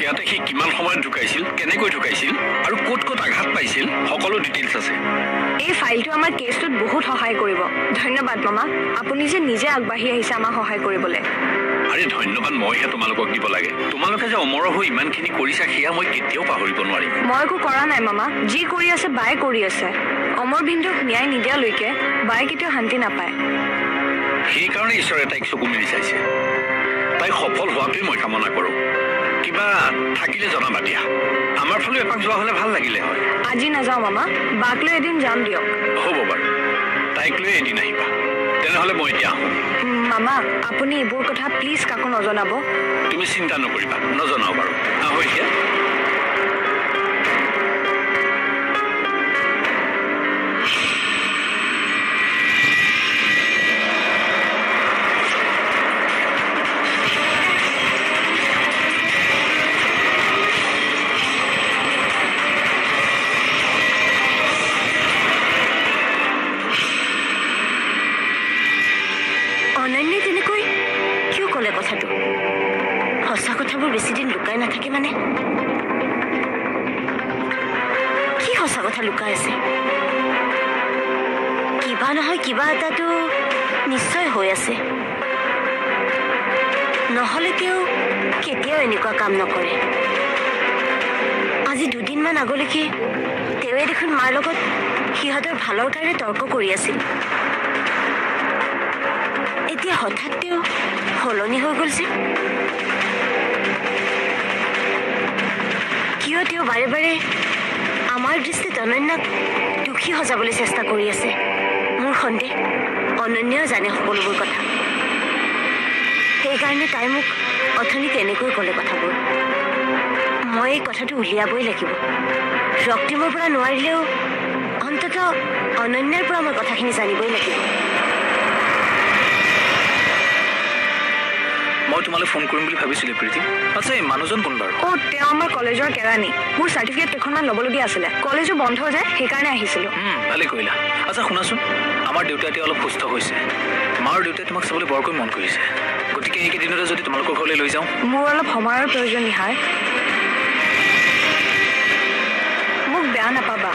ইয়াতে সি কিমান সময়ত ঢুকাইছিল কেনেকৈ ঢুকাইছিল আৰু ক'ত ক'ত আঘাত পাইছিল সকলো ডিটেইলছ আছে। এই ফাইলটো আমাৰ কেছটোত বহুত সহায় কৰিব। ধন্যবাদ মামা। আপুনি যে নিজে আগবাঢ়ি আহিছে আমাক সহায় কৰিবলৈ। আৰে ধন্যবাদ মইহে তোমালোকক দিব লাগে। তোমালোকে যে অমৰ হৈ ইমানখিনি কৰিছা সেয়া মই কেতিয়াও পাহৰিব নোৱাৰিম। মই একো কৰা নাই মামা। যি কৰি আছে বায়ে কৰি আছে। অমৰ বিন্দুক ন্যায় নিদিয়ালৈকে বায়ে কেতিয়াও শান্তি নাপায়। সেইকাৰণে ঈশ্বৰে তাইক চকু মেলি চাইছে। তাই সফল হোৱাটোৱে মই কামনা কৰোঁ। কিবা থাকিলে জনাবা দিয়া। আমাৰ ফালেও এপাক যোৱা হ'লে ভাল লাগিলে হয়। আজি নাযাওঁ মামা বাক লৈ এদিন যাম দিয়ক। হ'ব বাৰু। তাইক লৈ এদিন আহিবা। তেনেহ'লে মই এতিয়া আহোঁ। মামা আপুনি এইবোৰ কথা প্লিজ কাকো নজনাব। তুমি চিন্তা নকৰিবা। নজনাও বাৰু। আহোঁ এতিয়া। বেছিদিন লুকাই নাথাকে মানে কি সঁচা কথা লুকাই আছে কিবা নহয় কিবা এটাতো নিশ্চয় হৈ আছে নহ'লে তেওঁ কেতিয়াও এনেকুৱা কাম নকৰে আজি দুদিনমান আগলৈকে তেওঁৱে দেখোন মাৰ লগত সিহঁতৰ ভালৰ কাৰণে তৰ্ক কৰি আছিল এতিয়া হঠাৎ তেওঁ সলনি হৈ গ'ল যে কিয় তেওঁ বাৰে বাৰে আমাৰ দৃষ্টিত অনন্যাক দুখী সজাবলৈ চেষ্টা কৰি আছে। মোৰ সন্দেহ অনন্যাও জানে সকলোবোৰ কথা। সেইকাৰণে তাই মোক অথনি তেনেকৈ ক'লে কথাবোৰ। মই এই কথাটো উলিয়াবই লাগিব। ৰক্তিমৰ পৰা নোৱাৰিলেও অন্ততঃ অনন্যাৰ পৰা মই কথাখিনি জানিবই লাগিব। মই তোমালৈ ফোন কৰিম বুলি ভাবিছিলোঁ প্ৰীতি আচ্ছা এই মানুহজন কোন বাৰু? অ' তেওঁ আমাৰ কলেজৰ কেৰাণী। মোৰ চাৰ্টিফিকেট কেইখনমান ল'বলগীয়া আছিলে। কলেজো বন্ধ যে সেইকাৰণে আহিছিলোঁ। ভালেই কৰিলা। আচ্ছা শুনাচোন। আমাৰ দেউতা এতিয়া অলপ সুস্থ হৈছে। মা আৰু দেউতাই তোমাক চাবলৈ বৰকৈ মন কৰিছে। গতিকে এইকেইদিনতে যদি তোমালোকৰ ঘৰলৈ লৈ যাওঁ। মোৰ অলপ সময়ৰ প্ৰয়োজন নিহাৰ। মোক বেয়া নাপাবা।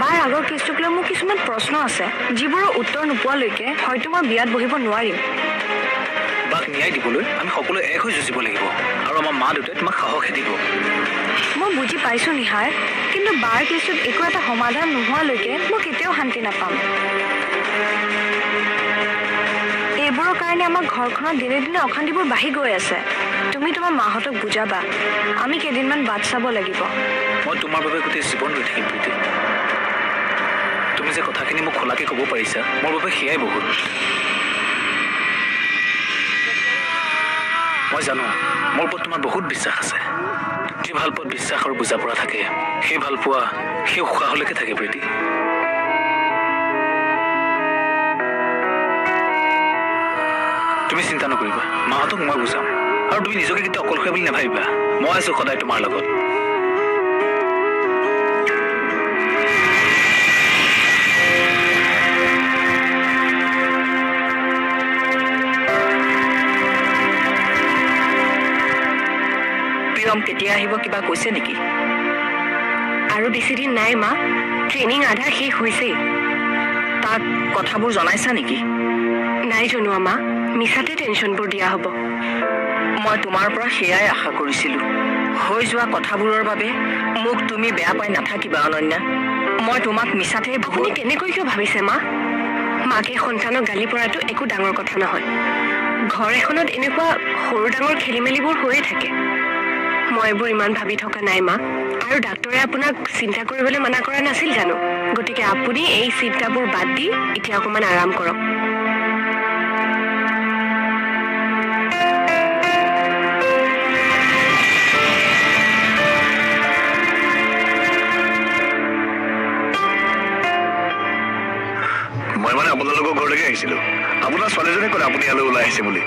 বাৰ আগৰ কেছটোক লৈ মোৰ কিছুমান প্ৰশ্ন আছে। যিবোৰৰ উত্তৰ নোপোৱালৈকে হয়তো মই বিয়াত বহিব নোৱাৰিম। বাক ন্যায় দিবলৈ আমি সকলোৱে এক হৈ যুঁজিব লাগিব। আৰু আমাৰ মা দেউতাই তোমাক সাহসে দিব। মই বুজি পাইছোঁ নিহাৰ। কিন্তু বাৰ কেছটোত একো এটা সমাধান নোহোৱালৈকে মই কেতিয়াও শান্তি নাপাম। এইবোৰৰ কাৰণে আমাৰ ঘৰখনত দিনে দিনে অশান্তিবোৰ বাঢ়ি গৈ আছে। তুমি তোমাৰ মাহঁতক বুজাবা। আমি কেইদিনমান বাট চাব লাগিব। মই তোমাৰ বাবে গোটেই জীৱন ৰৈ থাকিম প্ৰীতি। তুমি যে কথাখিনি মোক খোলাকৈ ক'ব পাৰিছা মোৰ বাবে সেয়াই বহুত। মই জানো মোৰ ওপৰত তোমাৰ বহুত বিশ্বাস আছে। যি ভাল পোৱাত বিশ্বাস আৰু বুজা পৰা থাকে সেই ভাল পোৱা সেই উশাহলৈকে থাকে প্ৰীতি। তুমি চিন্তা নকৰিবা মাহঁতক মই বুজাম। আৰু তুমি নিজকে কেতিয়া অকলশৰীয়া বুলি নাভাবিবা। মই আছো সদায় তোমাৰ লগত। প্ৰিয়ম কেতিয়া আহিব কিবা কৈছে নেকি? আৰু বেছিদিন নাই মা। ট্ৰেইনিং আধা শেষ হৈছেই। তাক কথাবোৰ জনাইছা নেকি? নাই জনোৱা মা। মিছাতে টেনশ্যনবোৰ দিয়া হ'ব। মই তোমাৰ পৰা সেয়াই আশা কৰিছিলোঁ। হৈ যোৱা কথাবোৰৰ বাবে মোক তুমি বেয়া পাই নাথাকিবা অনন্যা। মই তোমাক মিছাতে আপুনি তেনেকৈ কিয় ভাবিছে মা? মাকে সন্তানক গালি পৰাটো একো ডাঙৰ কথা নহয়। ঘৰ এখনত এনেকুৱা সৰু ডাঙৰ খেলি মেলিবোৰ হৈয়ে থাকে। মই এইবোৰ ইমান ভাবি থকা নাই মা। আৰু ডাক্তৰে আপোনাক চিন্তা কৰিবলৈ মানা কৰা নাছিল জানো? গতিকে আপুনি এই চিন্তাবোৰ বাদ দি এতিয়া অকণমান আৰাম কৰক। মই মানে আপোনালোকৰ ঘৰলৈকে আহিছিলোঁ। আপোনাৰ ছোৱালীজনীয়ে ক'লে আপুনি ইয়ালৈ ওলাই আহিছে বুলি।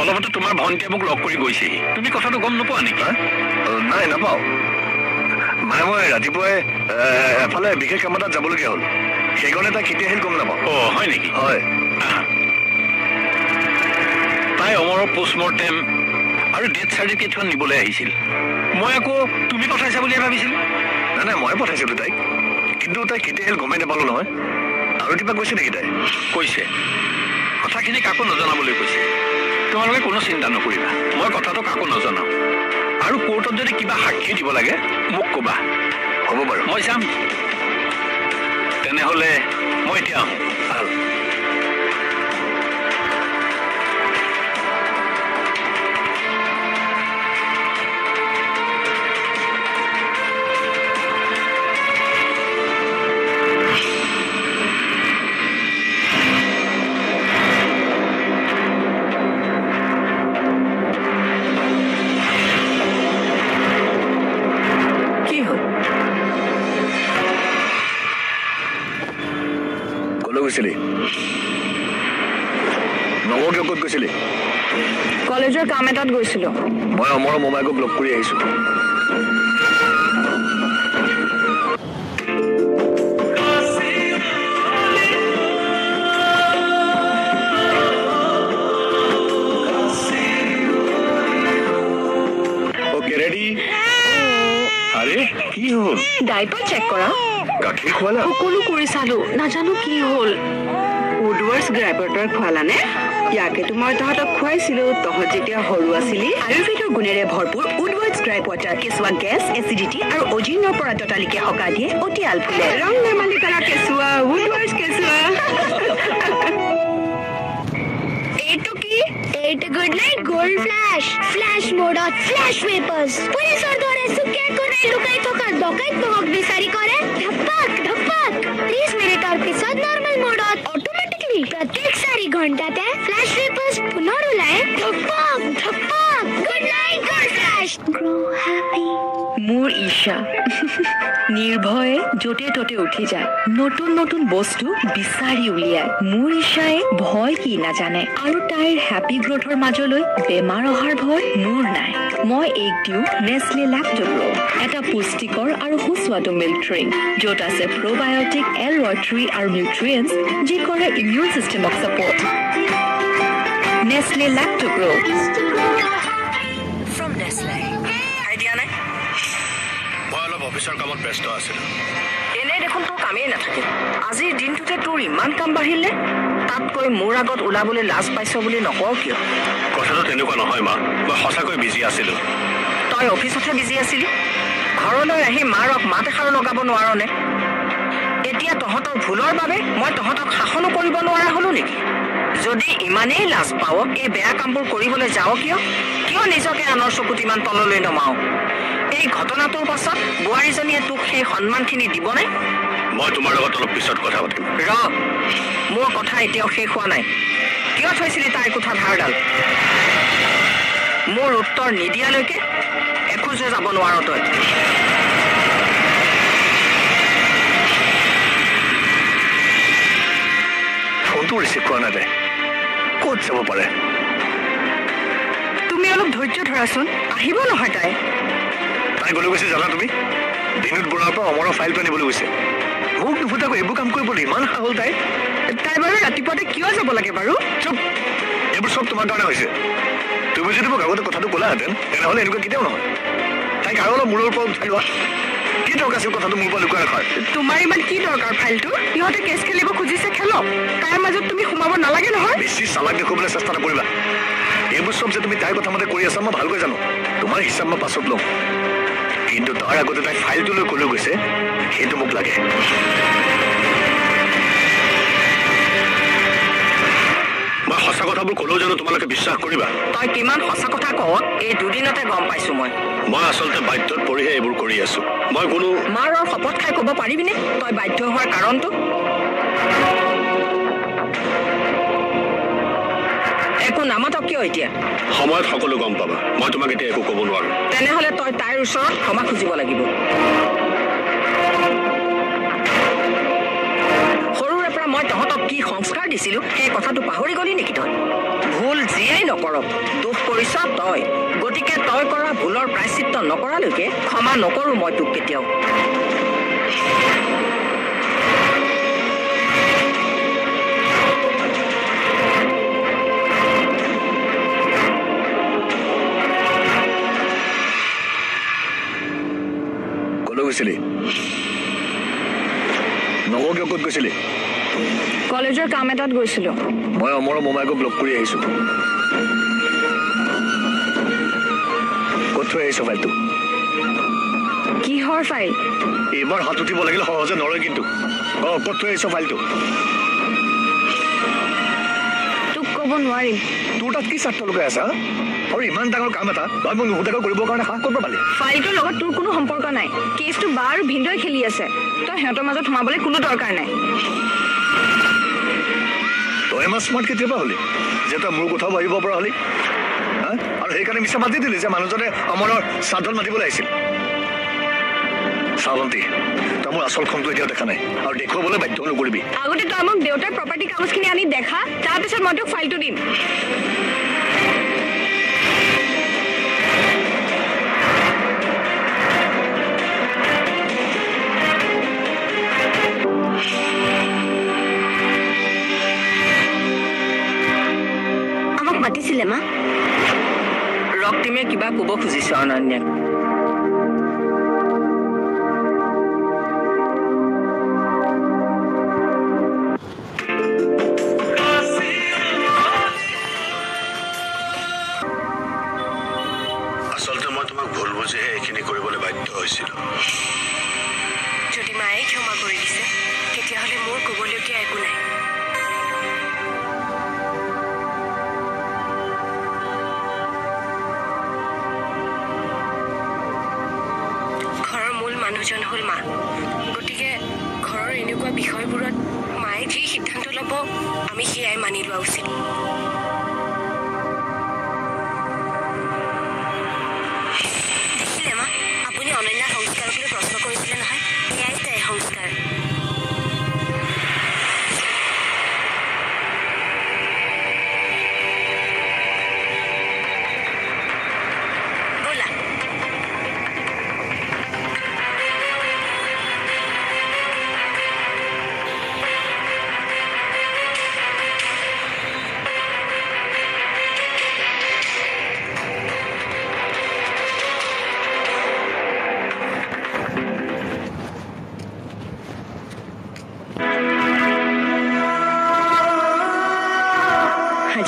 অলপতে তোমাৰ ভণ্টিয়ে মোক লগ কৰি গৈছেহি তুমি কথাটো গম নোপোৱা নেকি? নাই নাপাওঁ। মানে মই ৰাতিপুৱাই এফালে বিশেষ কাম এটাত যাবলগীয়া হ'ল। সেইকাৰণে তাই কেতিয়া আহিল গম নাপাওঁ। অ হয় নেকি? হয়। তাই অমৰৰ পষ্টমৰ্টেম আৰু ডেথ চাৰ্টিফিকেটখন নিবলৈ আহিছিল। মই আকৌ তুমি পঠাইছা বুলিয়ে ভাবিছিলো। নাই নাই মই পঠাইছিলোঁ তাইক। কিন্তু তাই কেতিয়া আহিল গমেই নাপালোঁ নহয়। আৰু কিবা কৈছে নেকি তাই? কৈছে কথাখিনি কাকো নজনাবলৈ কৈছে। তোমালোকে কোনো চিন্তা নকৰিবা। মই কথাটো কাকো নজনাওঁ। আৰু কোৰ্টত যদি কিবা সাক্ষী দিব লাগে মোক ক'বা। হ'ব বাৰু। মই যাম। তেনেহ'লে মই এতিয়া আহোঁ। ভাল। গৈছিলি নগৰ কিয় ক'ত গৈছিলি কলেজৰ কাম এটাত গৈছিলো। মই অমৰৰ মোমাইকক লগ কৰি আহিছোঁ। ডাইপাৰ চেক কৰা। গাখীৰ খোৱালা? সকলো কৰি চালো নাজানো কি হ'ল। উডৱাৰ্ছ খোৱালানে? ইয়াকেতো মই তহঁতক খুৱাইছিলো। তহঁত যেতিয়া সৰু আছিলি আয়ুৰ্বেদৰ গুণেৰে ভৰপূৰ উডৱাৰ্ছ গ্ৰাইপ ৱাটাৰ কেঁচুৱা গেছ এচিডিটি আৰু অজীৰ্ণৰ পৰা ততালিকে সকাহ দিয়ে অতি আলফুলে। ৰং ধেমালি কৰা কেঁচুৱা উডৱাৰ্ছ কেঁচুৱা। এইটো কি? এইটো Good Knight Gold Flash flash মোডত flash papers পুলিচৰ দৰে নহওক বিচাৰি কৰে, ধপাক ধপাক। ত্ৰিছ মিনিটৰ পিছত নৰ্মেল প্ৰত্যেক চাৰি ঘণ্টাতে ফ্লেশ পুনৰ ওলায়। মোৰ ঈশা নিৰ্ভয়ে য'তে ত'তে উঠি যায়। নতুন নতুন বস্তু বিচাৰি উলিয়ায়। মোৰ ঈশাই ভয় কি নাজানে। আৰু তাইৰ হেপী গ্ৰথৰ মাজলৈ বেমাৰ অহাৰ ভয় মোৰ নাই। মই এইক দিওঁ নেচলে লেক্টগ্ৰ এটা পুষ্টিকৰ আৰু সুস্বাদু মিল্ক ড্ৰিংক য'ত আছে প্ৰবায়টিক এল ৱাট্ৰি আৰু নিউট্ৰিয়েণ্টছ যি কৰে ইমিউন ছিষ্টেমক ছাপৰ্ট নেচলে লেক্টগ্ৰ অফিচৰ কামত ব্যস্ত আছিলোঁ। এনে দেখোন তোৰ কামেই নাথাকে। আজিৰ দিনটোতে তোৰ ইমান কাম বাঢ়িলে তাতকৈ মোৰ আগত ওলাবলৈ লাজ পাইছ বুলি নকওঁ কিয়? কথাটো তেনেকুৱা নহয় মা। মই সঁচাকৈ বিজি আছিলোঁ। তই অফিচতহে বিজি আছিলি? ঘৰলৈ আহি মাৰক মাত এষাৰো লগাব নোৱাৰনে? এতিয়া তহঁতৰ ভুলৰ বাবে মই তহঁতক শাসনো কৰিব নোৱাৰা হলো নেকি যদি ইমানেই লাজ পাৱ এই বেয়া কামবোৰ কৰিবলৈ যাৱ কিয়? কিয় নিজকে আনৰ চকুত ইমান তললৈ নমাও? এই ঘটনাটোৰ পাছত বোৱাৰীজনীয়ে তোক সেই সন্মানখিনি দিবনে? মই তোমাৰ লগত অলপ পিছত কথা পাতিম। ৰ মোৰ কথা এতিয়াও শেষ হোৱা নাই। কিয় থৈছিলি তাইৰ কোঠাত হাড়ডাল? মোৰ উত্তৰ নিদিয়ালৈকে এখোজে যাব নোৱাৰ তই। যাব পাৰে। তুমি অলপ ধৈৰ্য ধৰাচোন আহিব নহয় তাই। তাই গ'লৈ গৈছে জানা তুমি? বিনোদ বৰুৱাৰ পৰা অমৰৰ ফাইলটো আনিবলৈ গৈছে। মোক নুফুটাকৈ এইবোৰ কাম কৰিবলৈ ইমান সাহ হ'ল তাই তাই বাৰু ৰাতিপুৱাতে কিয় যাব লাগে বাৰু? চুপ! এইবোৰ চব তোমাৰ কাৰণে হৈছে। তুমি যদি মোক আগতে কথাটো ক'লাহেঁতেন তেনেহ'লে এনেকুৱা কেতিয়াও নহয়। তাইক আৰু অলপ মূৰৰ ওপৰত উঠাই লোৱা। কি দৰকাৰ আছিল কথাটো মোৰ পৰা লুকুৱাই ৰখাৰ? তোমাৰ ইমান কি দৰকাৰ ফাইলটো? সিহঁতে কেছ খেলিব খুজিছে খেলক। তাৰ মাজত তুমি সোমাব নালাগে নহয়। বেছি চালাক দেখুৱাবলৈ চেষ্টা নকৰিবা। এইবোৰ চব যে তুমি তাইৰ কথা মতে কৰি আছা মই ভালকৈ জানো। তোমাৰ হিচাপ মই পাছত ল'ম। কিন্তু তাৰ আগতে তাই ফাইলটোলৈ ক'লৈ গৈছে সেইটো মোক লাগে। সঁচা কথাবোৰ ক'লেও জানো তোমালোকে বিশ্বাস কৰিবা? তই কিমান সঁচা কথা কৱ এই দুদিনতে গম পাইছো মই। মই আচলতে বাধ্যত পৰিহে এইবোৰ কৰি আছো। মই কোনো মাৰৰ শপত খাই ক'ব পাৰিবিনে? তই বাধ্য হোৱাৰ কাৰণটো? একো নামাতক কিয় এতিয়া? সময়ত সকলো গম পাবা। মই তোমাক এতিয়া একো ক'ব নোৱাৰো। তেনেহলে তই তাইৰ ওচৰত ক্ষমা খুজিব লাগিব। মই তহঁতক কি সংস্কাৰ দিছিলো সেই কথাটো পাহৰি গলি নেকি তই? ভুল যিয়েই নকৰক দোষ কৰিছ তই। গতিকে তই কৰা ভুলৰ প্ৰায়চিত্ৰ নকৰালৈকে ক্ষমা নকৰো মই তোক কেতিয়াও। গৈছিলি? নগৰ কিয় ক'ত গৈছিলি? কলেজৰ কাম এটাত গৈছিলো। মই অমৰৰ মোমাইকক লগ কৰি আহিছো। ক'ত থৈ আহিছ ফাইলটো? কিহৰ ফাইল? এইবাৰ হাত উঠিব লাগিলে সহজে নৰয় কিন্তু। অ ক'ত থৈ আহিছ ফাইলটো? তোক ক'ব নোৱাৰিম। তোৰ তাত কি স্বাৰ্থ লগাই আছা আৰু ইমান ডাঙৰ কাম এটা তই মোক নুসুধাকৈ কৰিবৰ কাৰণে সাহ কৰিব পালি? ফাইলটোৰ লগত তোৰ কোনো সম্পৰ্ক নাই। কেছটো বা আৰু ভিন্দই খেলি আছে। তই সিহঁতৰ মাজত সোমাবলৈ কোনো দৰকাৰ নাই। ইমান স্মাৰ্ট কেতিয়াবা হলি? যে তই মোৰ কথাও ভাবিব পৰা হলি? আৰু সেইকাৰণে মিছা মাতি দিলি যে মানুহজনে অমৰৰ শ্ৰাদ্ধত মাতিবলৈ আহিছিল। চাৱন্তী তই মোৰ আচল খংটো এতিয়াও দেখা নাই আৰু দেখুৱাবলৈ বাধ্য নকৰিবি আগতে তই মোক দেউতাৰ প্ৰপাৰ্টি কাগজখিনি আনি দেখা তাৰপিছত মই তোক ফাইলটো দিম। মাতিছিলে মা? ৰক্তিমে কিবা ক'ব খুজিছ অনন্যাক। মানুহজন হ'ল মা গতিকে ঘৰৰ এনেকুৱা বিষয়বোৰত মায়ে যি সিদ্ধান্ত ল'ব আমি সেয়াই মানি লোৱা উচিত।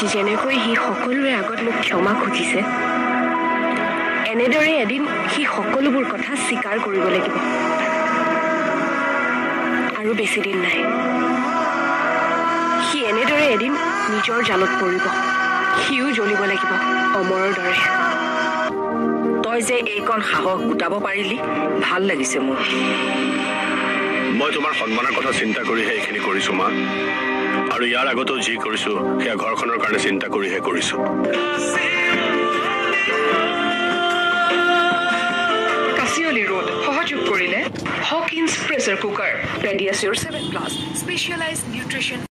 আজি যেনেকৈ সি সকলোৰে আগত মোক ক্ষমা খুজিছে এনেদৰে এদিন সি সকলোবোৰ কথা স্বীকাৰ কৰিব লাগিব। আৰু বেছি দিন নাই। সি এনেদৰে এদিন নিজৰ জালত পৰিব। সিও জ্বলিব লাগিব অমৰৰ দৰে। তই যে এইকণ সাহস গোটাব পাৰিলি ভাল লাগিছে মোৰ। মই তোমাৰ সন্মানৰ কথা চিন্তা কৰিহে এইখিনি কৰিছো মা। আৰু ইয়াৰ আগতেও যি কৰিছো সেয়া ঘৰখনৰ কাৰণে চিন্তা কৰিহে কৰিছো। কাচিয়লি ৰোড সহযোগ কৰিলে হকিন্স প্ৰেছাৰ কুকাৰ ৰেডিয়াছ ইয়ৰ ছেভেন প্লাছ স্পেচিয়েলাইজ নিউট্ৰিশ্যন